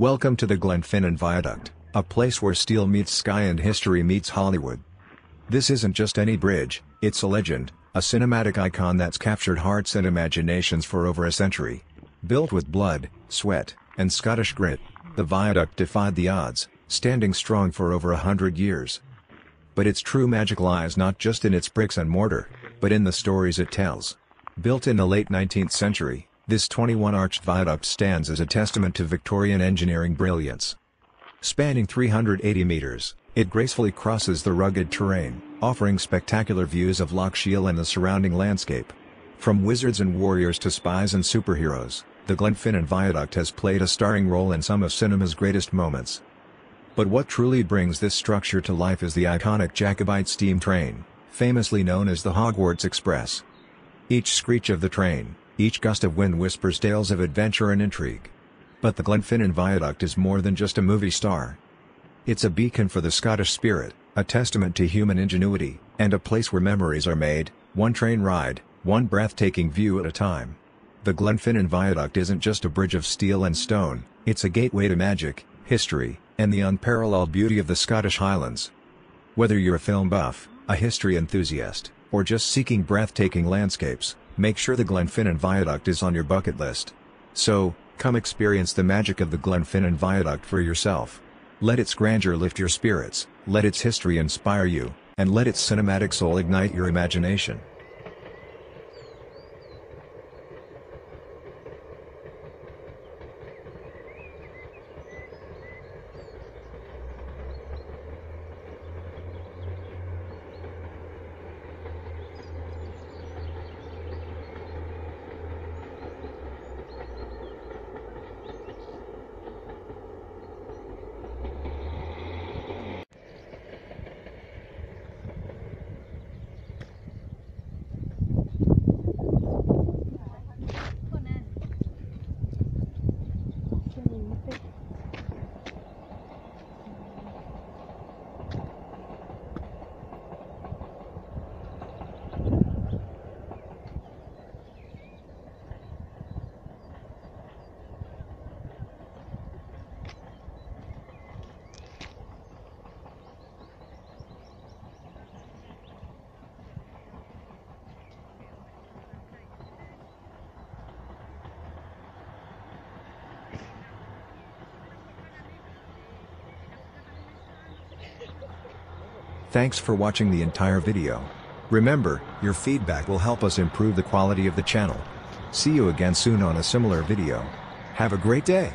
Welcome to the Glenfinnan Viaduct, a place where steel meets sky and history meets Hollywood. This isn't just any bridge, it's a legend, a cinematic icon that's captured hearts and imaginations for over a century. Built with blood, sweat, and Scottish grit, the viaduct defied the odds, standing strong for over a hundred years. But its true magic lies not just in its bricks and mortar, but in the stories it tells. Built in the late 19th century, this 21-arched viaduct stands as a testament to Victorian engineering brilliance. Spanning 380 meters, it gracefully crosses the rugged terrain, offering spectacular views of Loch Shiel and the surrounding landscape. From wizards and warriors to spies and superheroes, the Glenfinnan Viaduct has played a starring role in some of cinema's greatest moments. But what truly brings this structure to life is the iconic Jacobite steam train, famously known as the Hogwarts Express. Each screech of the train, each gust of wind whispers tales of adventure and intrigue. But the Glenfinnan Viaduct is more than just a movie star. It's a beacon for the Scottish spirit, a testament to human ingenuity, and a place where memories are made, one train ride, one breathtaking view at a time. The Glenfinnan Viaduct isn't just a bridge of steel and stone, it's a gateway to magic, history, and the unparalleled beauty of the Scottish Highlands. Whether you're a film buff, a history enthusiast, or just seeking breathtaking landscapes, make sure the Glenfinnan Viaduct is on your bucket list. So, come experience the magic of the Glenfinnan Viaduct for yourself. Let its grandeur lift your spirits, let its history inspire you, and let its cinematic soul ignite your imagination. Thanks for watching the entire video. Remember, your feedback will help us improve the quality of the channel. See you again soon on a similar video. Have a great day!